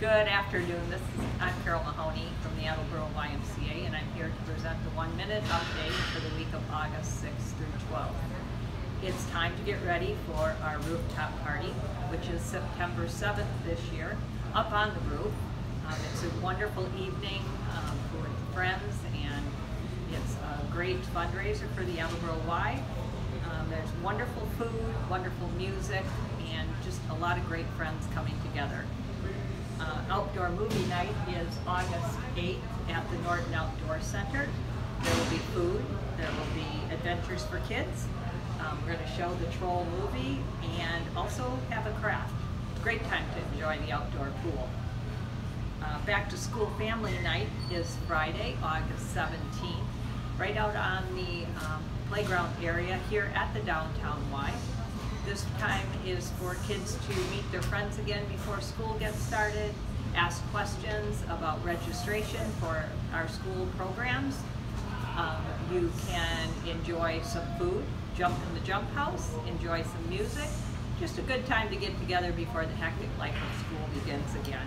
Good afternoon. This is, I'm Carol Mahoney from the Attleboro YMCA, and I'm here to present the one-minute update for the week of August 6th through 12th. It's time to get ready for our rooftop party, which is September 7th this year, up on the roof. Um, it's a wonderful evening um, with friends, and it's a great fundraiser for the Attleboro Y. Um, there's wonderful food, wonderful music, and just a lot of great friends coming together. Uh, outdoor movie night is August 8th at the Norton Outdoor Center. There will be food, there will be adventures for kids. Um, we're going to show the Troll movie and also have a craft. Great time to enjoy the outdoor pool. Uh, back to school family night is Friday, August 17th, right out on the um, playground area here at the downtown Y. This time is for kids to meet their friends again before school gets started, ask questions about registration for our school programs. Um, you can enjoy some food, jump in the jump house, enjoy some music. Just a good time to get together before the hectic life of school begins again.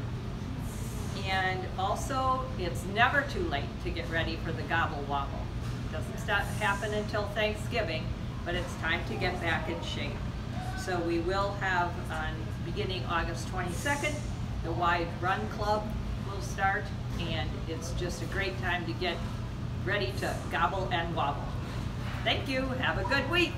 And also, it's never too late to get ready for the gobble wobble. It Doesn't start happen until Thanksgiving, but it's time to get back in shape. So we will have on beginning August 22nd, the Y Run Club will start, and it's just a great time to get ready to gobble and wobble. Thank you. Have a good week.